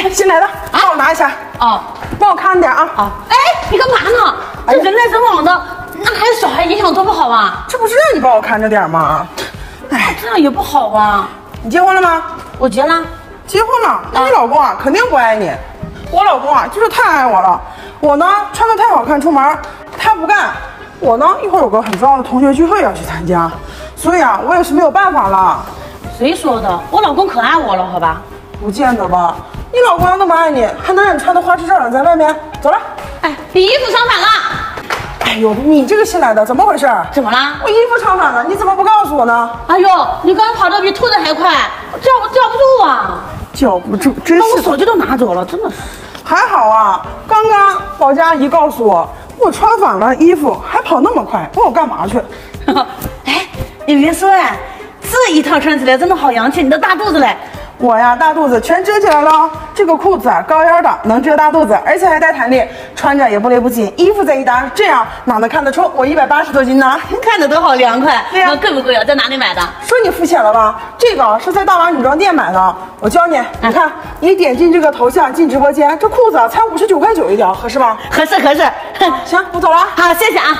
哎，新来的，帮我拿一下，哦帮我看着点啊。啊，哎，你干嘛呢？哎这人来人往的，那还有小孩影响多不好啊！这不是让你帮我看着点吗？哎，这样也不好啊。你结婚了吗？我结了，结婚了，那你老公啊肯定不爱你。我老公啊就是太爱我了，我呢穿的太好看出门，他不干。我呢一会儿有个很重要的同学聚会要去参加，所以啊我也是没有办法了。谁说的？我老公可爱我了，好吧？不见得吧？你老公要那么爱你，还能让你穿的花枝招展在外面？走了。哎，你衣服穿反了，哎呦，你这个新来的怎么回事？怎么啦？我衣服穿反了，你怎么不告诉我呢？哎呦，你刚跑得比兔子还快，叫我叫不住啊！叫不住，真是把我手机都拿走了，真的是。还好啊。刚刚保洁阿姨告诉我，我穿反了衣服，还跑那么快，问我干嘛去？哎，你别说哎，这一套穿起来真的好洋气，你的大肚子嘞。我呀，大肚子全遮起来了。这个裤子啊，高腰的，能遮大肚子，而且还带弹力，穿着也不勒不紧。衣服再一搭，这样哪能看得出我一百八十多斤呢？看着都好凉快。对呀那贵不贵啊？在哪里买的？说你肤浅了吧？这个是在大王女装店买的，我教你，你看，你点进这个头像进直播间，这裤子啊才五十九块九一条，合适吗？合适合适。行，我走了啊。好，谢谢啊。